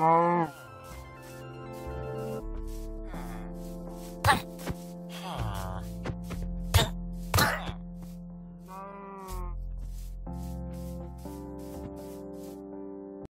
No.